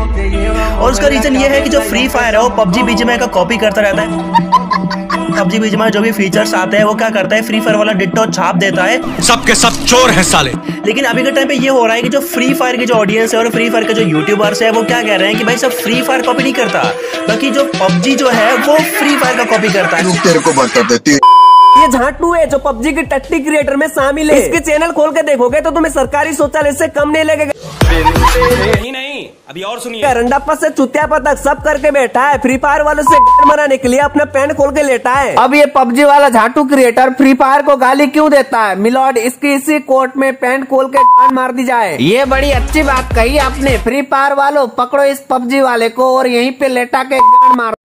और उसका रीजन ये है कि जो फ्री फायर है वो पबजी बीजीएमआई का कॉपी करता रहता है। पबजी बीजीएमआई जो भी फीचर्स आते हैं वो क्या करता है? फ्री फायर वाला डिट्टो छाप देता है। सबके सब चोर हैं साले। लेकिन अभी के टाइम पे ये हो रहा है कि जो फ्री फायर की जो ऑडियंस है और फ्री फायर के जो यूट्यूबर्स है वो क्या कह रहे हैं कि भाई सब फ्री फायर कॉपी नहीं करता। बाकी जो पबजी जो है वो फ्री फायर का कॉपी करता है। तेरे को बता देती ये झाटू है जो पबजी के टट्टी क्रिएटर में शामिल है। इसके चैनल खोल के देखोगे तो तुम्हें सरकारी शौचालय से कम नहीं लगेगा। अभी और सुनिए। रंडापा से चुतियापा तक सब करके बैठा है? फ्री फायर वालों से मराने के लिए अपना पेन खोल के लेटा है। अब ये पबजी वाला झाटू क्रिएटर फ्री फायर को गाली क्यों देता है? मिलॉर्ड इसकी इसी कोर्ट में पैंट खोल के गान मार दी जाए। ये बड़ी अच्छी बात कही आपने। फ्री फायर वालों पकड़ो इस पबजी वाले को और यहीं पे लेटा के गान मारो।